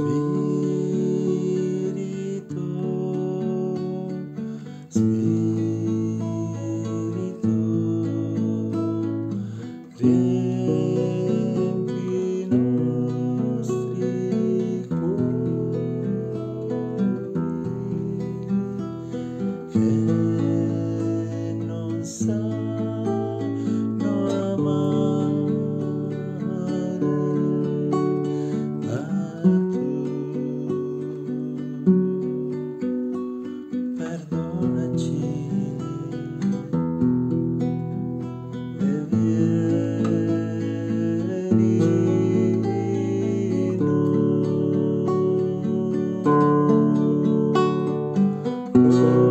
Espírito, Espírito, Thank you.